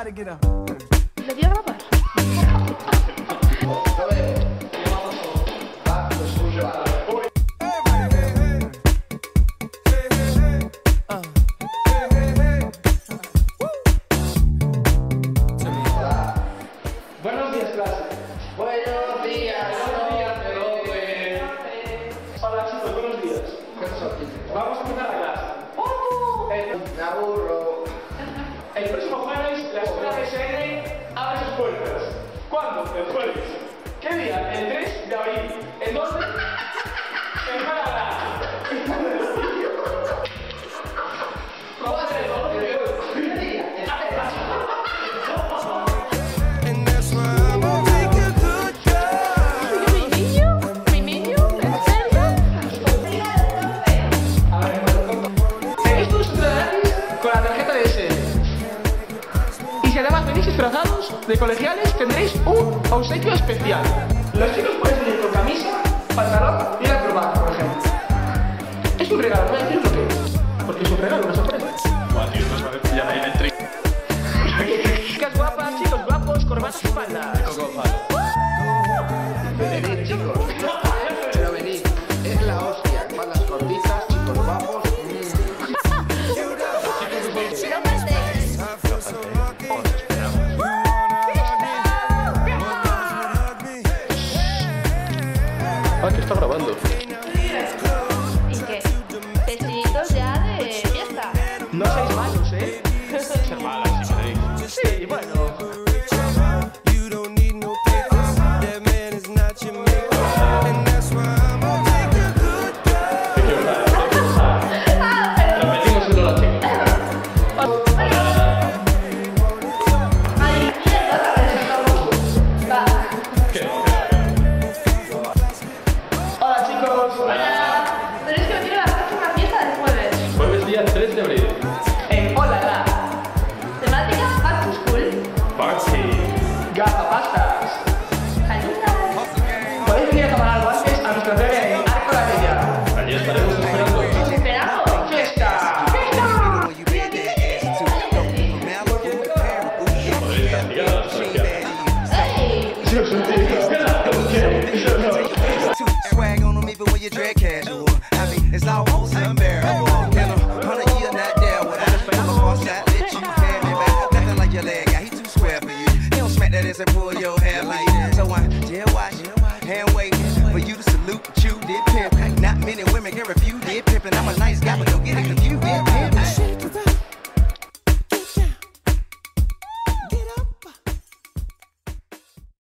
Get up. Buenos días, clase. Buenos días, buenos días, profe. Hola, chicos, buenos días. Vamos a empezar la clase. Me aburro. El próximo jueves, El jueves. ¿Qué día? El 3 de abril. ¿En dónde? En Málaga. And that's disfrazados de colegiales, tendréis un obsequio especial. Los chicos pueden venir con camisa, pantalón y la corbata, por ejemplo. Es un regalo, no voy a decir lo que es. Porque es un regalo, una sorpresa. Chicas guapas, chicos guapos, corbatas y grabando. ¿Y qué? Besitos ya de fiesta. No seáis malos, ¿eh? Ser malas, si queréis. Sí, bueno. Día 3 de abril. En Hola, Temática Back to School. Party. Gafapastas. Ayuda. Podéis venir a tomar algo antes a nuestra feria en Arco la Bella. Allí estaremos esperando. Os esperamos. ¡Fiesta! Where you been that ass to? From Malibu to Paribu, ¡Ey! to swag on them even when you dress back that ass pull your hair like that. So I jail watch, hand waiting for you to salute, you did pimp. Not many women can refuse.